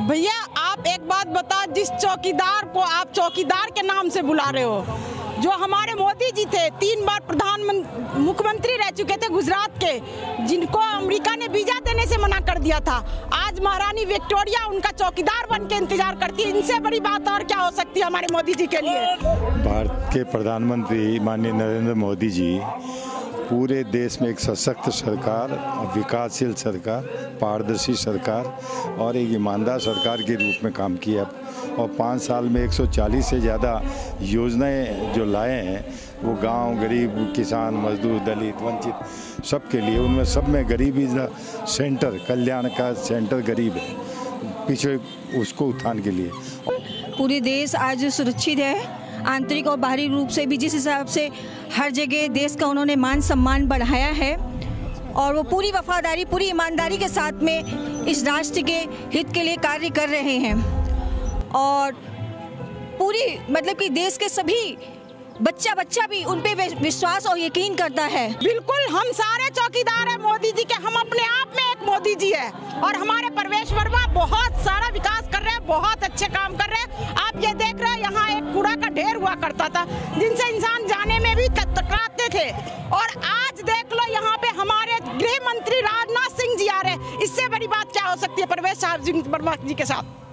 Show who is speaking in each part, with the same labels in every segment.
Speaker 1: भैया, आप एक बात बता जिस चौकीदार को आप चौकीदार के नाम से बुला रहे हो, जो हमारे मोदी जी थे, तीन बार प्रधानमंत्री मुख्यमंत्री रह चुके थे गुजरात के, जिनको अमेरिका ने वीज़ा देने से मना कर दिया था। आज महारानी विक्टोरिया उनका चौकीदार बन के इंतज़ार करती है। इनसे बड़ी बात और क्या हो सकती है हमारे मोदी जी के लिए?
Speaker 2: भारत के प्रधानमंत्री माननीय नरेंद्र मोदी जी पूरे देश में एक सशक्त सरकार, विकासशील सरकार, पारदर्शी सरकार और एक ईमानदार सरकार के रूप में काम किया। और पाँच साल में 140 से ज़्यादा योजनाएँ जो लाए हैं, वो गाँव, गरीब, किसान, मजदूर, दलित, वंचित, सबके लिए उनमें सब में गरीबी सेंटर, कल्याण का सेंटर गरीब है, पीछे उसको उत्थान के लिए।
Speaker 3: पूरे देश आज सुरक्षित है। आंतरिक और बाहरी रूप से भी जिस हिसाब से हर जगह देश का उन्होंने मान सम्मान बढ़ाया है और वो पूरी वफादारी, पूरी ईमानदारी के साथ में इस राष्ट्र के हित के लिए कार्य कर रहे हैं। और पूरी मतलब कि देश के सभी बच्चा बच्चा भी उन पे विश्वास और यकीन करता है।
Speaker 1: बिल्कुल, हम सारे चौकीदार हैं मोदी जी के, हम अपने आप में एक मोदी जी है। और हमारे परवेश वर्मा बहुत सारा विकास कर रहे हैं, बहुत अच्छे काम कर रहे हैं। ढेर हुआ करता था, जिनसे इंसान जाने में भी टकराते थे। और आज देख लो यहाँ पे हमारे गृह मंत्री राजनाथ सिंह जी आ रहे इससे बड़ी बात क्या हो सकती है? प्रवेश वर्मा जी के साथ।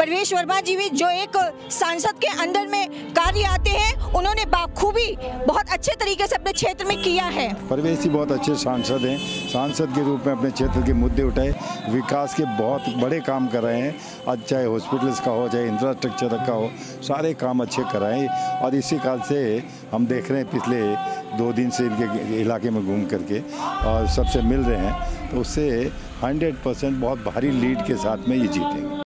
Speaker 3: परवेश वर्मा जी भी जो एक सांसद के अंदर में कार्य आते हैं, उन्होंने बाखूबी बहुत अच्छे तरीके से अपने क्षेत्र में किया है।
Speaker 2: परवेश जी बहुत अच्छे सांसद हैं। सांसद के रूप में अपने क्षेत्र के मुद्दे उठाए, विकास के बहुत बड़े काम कर रहे हैं। आज चाहे हॉस्पिटल्स का हो, चाहे इंफ्रास्ट्रक्चर का हो, सारे काम अच्छे कराएँ और इसी काल से हम देख रहे हैं पिछले दो दिन से इनके इलाके में घूम करके और सबसे मिल रहे हैं तो उससे हंड्रेड परसेंट बहुत भारी लीड के साथ में ये जीतेंगे।